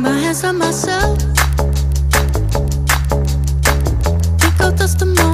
my hands on myself. Think of dust tomorrow.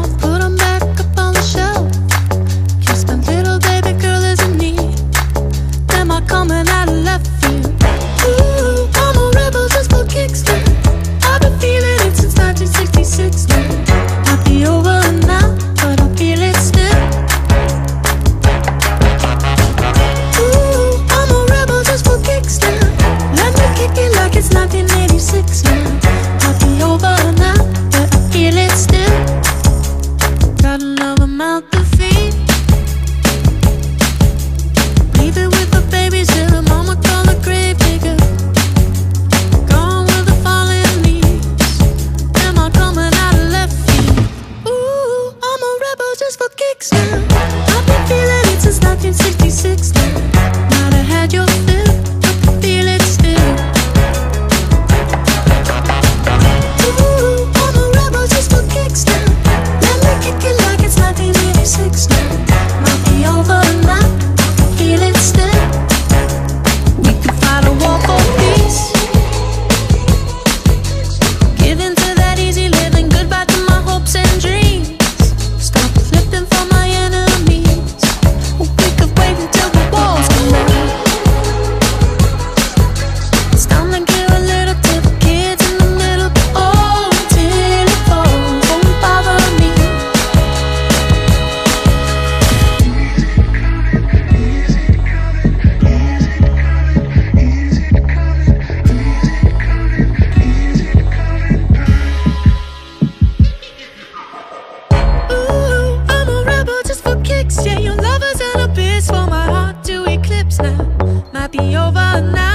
now. I've been feeling it since 1966 now. for my heart to eclipse now. Might be over now.